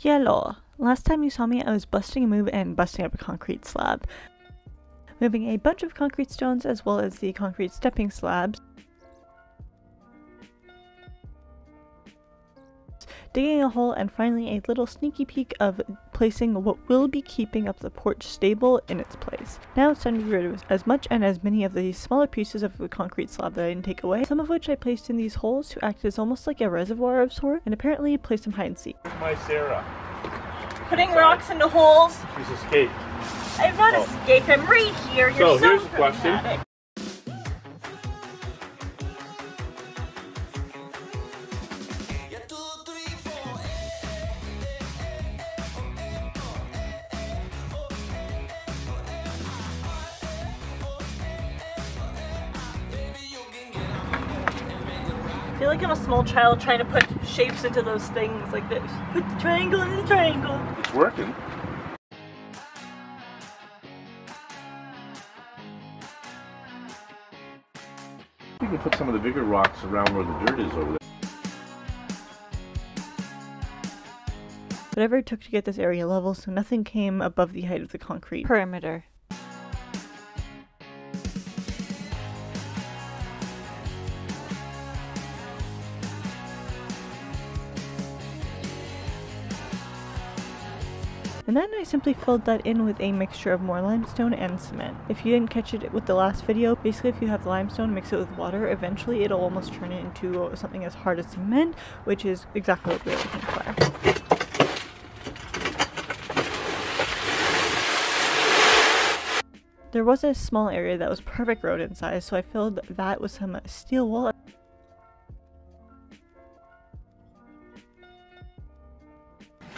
Hello. Last time you saw me, I was busting a move and busting up a concrete slab. Moving a bunch of concrete stones as well as the concrete stepping slabs. Digging a hole and finally a little sneaky peek of placing what will be keeping up the porch stable in its place. Now it's time to get rid of as much and as many of the smaller pieces of the concrete slab that I didn't take away, some of which I placed in these holes to act as almost like a reservoir of sort, and apparently place some hide and seek. My Sarah. Putting rocks into holes. She's escaped. I'm not Oh. escaped. I'm right here. So, You're so, here's a question. Feel like I'm a small child trying to put shapes into those things like this. Put the triangle in the triangle. It's working. You can put some of the bigger rocks around where the dirt is over there. Whatever it took to get this area level so nothing came above the height of the concrete perimeter. And then I simply filled that in with a mixture of more limestone and cement. If you didn't catch it with the last video, basically if you have limestone, mix it with water, eventually it'll almost turn it into something as hard as cement, which is exactly what we were looking for. There was a small area that was perfect rodent size, so I filled that with some steel wool.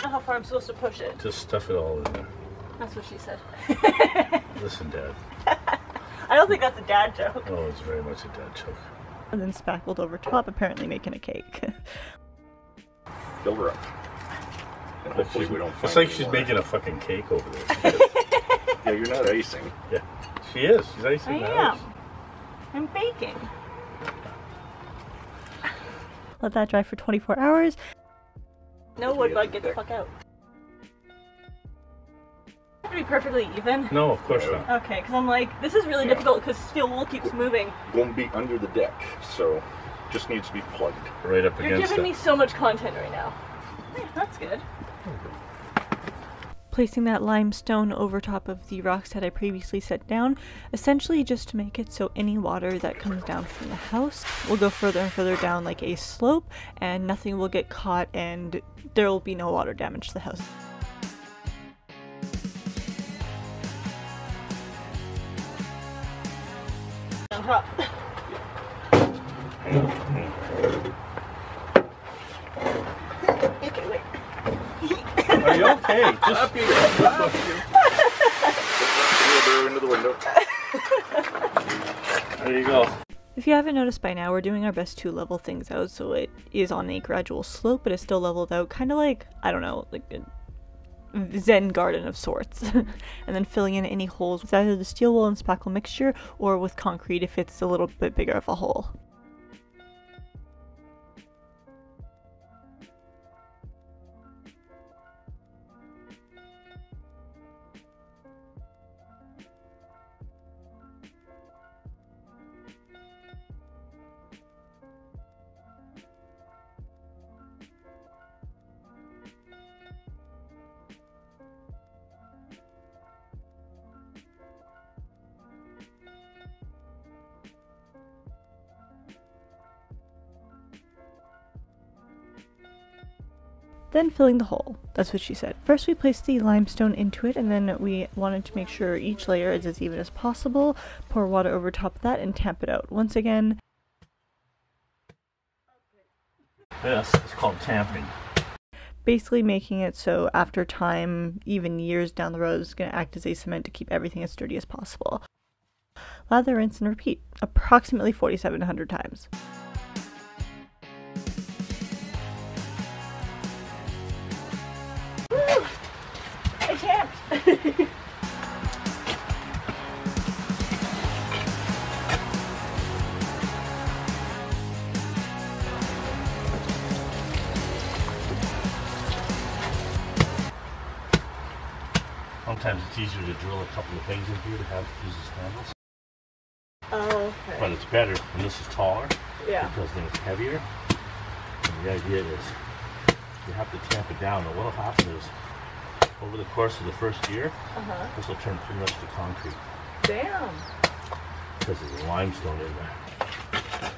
Know how far I'm supposed to push it. Just stuff it all in there. That's what she said. Listen, Dad. I don't think that's a dad joke. Oh, it's very much a dad joke. And then spackled over top, apparently making a cake. Fill her up. And hopefully we don't It's like she's more. making a fucking cake over there. Yeah, you're not icing. yeah, she is. She's I icing the am. house. I'm baking. Let that dry for 24 hours. No wood bug, get the fuck out. Have to be perfectly even. No, of course not. Okay, because I'm like, this is really difficult because steel wool keeps moving. Won't be under the deck, so just needs to be plugged. Right up against it. You're giving it. me so much content right now. Yeah, that's good. Placing that limestone over top of the rocks that I previously set down, essentially just to make it so any water that comes down from the house will go further and further down like a slope and nothing will get caught and there will be no water damage to the house. On top. Okay, wait. Are you okay? Just Wheelbarrow into the window. there you go. If you haven't noticed by now, we're doing our best to level things out so it is on a gradual slope, but it's still leveled out, kind of like, I don't know, like a zen garden of sorts. and then filling in any holes with either the steel wool and spackle mixture or with concrete if it's a little bit bigger of a hole. Then filling the hole. That's what she said. First we placed the limestone into it and then we wanted to make sure each layer is as even as possible. Pour water over top of that and tamp it out. Once again, This is called tamping. basically making it so after time, even years down the road, it's going to act as a cement to keep everything as sturdy as possible. Lather, rinse, and repeat, approximately 4,700 times. Sometimes it's easier to drill a couple of things in here to have use as handles. Oh, But it's better when this is taller Yeah. because then it's heavier. And the idea is you have to tamp it down. And what'll happen is over the course of the first year, Uh huh. this will turn pretty much to concrete Damn. because there's limestone in there.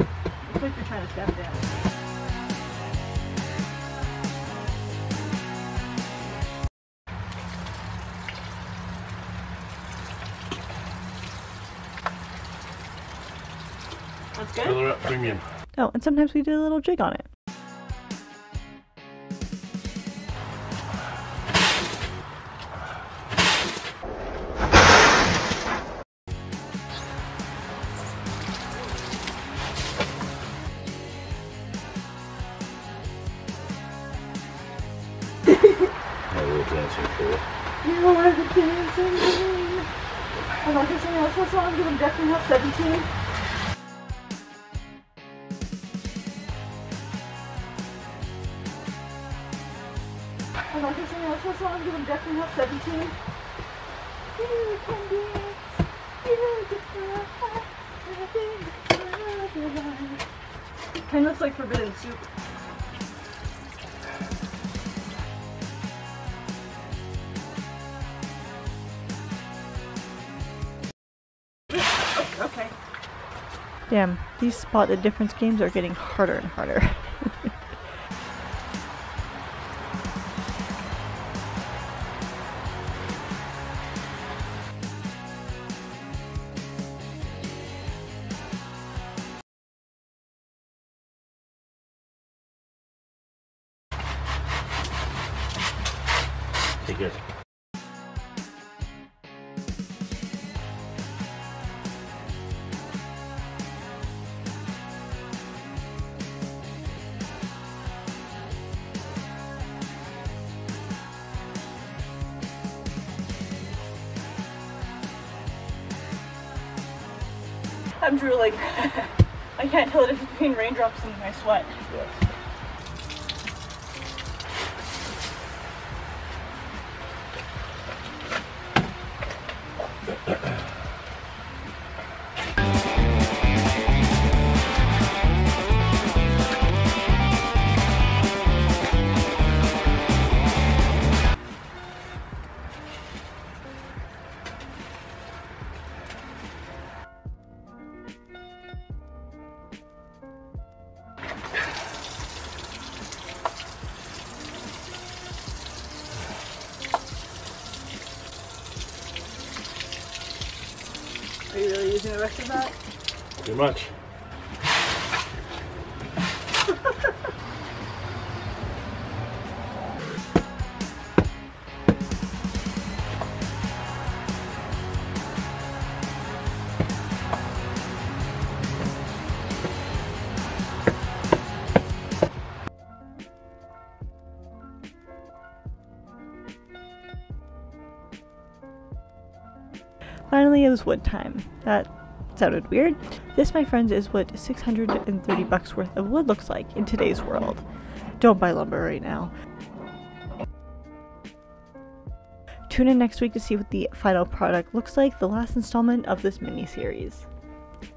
Looks like you're trying to step down. Filler up premium. Oh, and sometimes we did a little jig on it. My little dancing pool. You are the dancing queen. I'm not gonna sing a whole song because I'm definitely not 17. I'm definitely not 17. You can. You can. Kind of looks like forbidden soup. Okay. Damn, these spot the difference games are getting harder and harder. Take. I'm drooling. I can't tell the difference between raindrops and my sweat. Yes. Are you really using the rest of that? Pretty much. Finally, it was wood time. That sounded weird. This, my friends, is what 630 bucks worth of wood looks like in today's world. Don't buy lumber right now. Tune in next week to see what the final product looks like, the last installment of this mini series.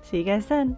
See you guys then.